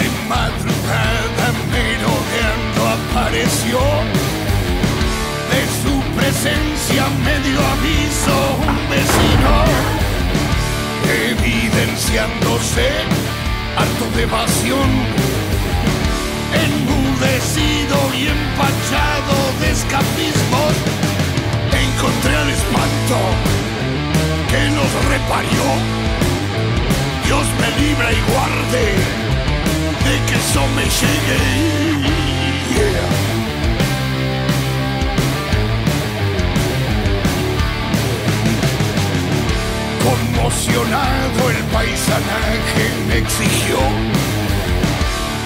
De madrugada merodeando apareció. De su presencia medio aviso un vecino. Evidenciándose harto de evasión. Enmudecido y empachado de escapismo. Encontré al espanto que nos reparió. Dios me libre y guarde Conmocionado el paisanaje me exigió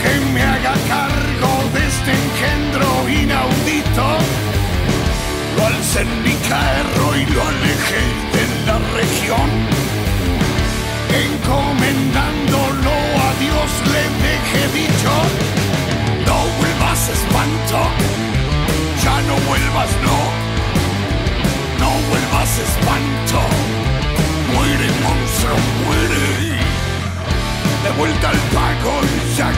que me haga cargo de este engendro inaudito. Lo alcé en mi carro y lo alejé de la región. Encomendándolo ya no vuelvas no, no vuelvas espanto, muere monstruo, muere. De vuelta al pago y ya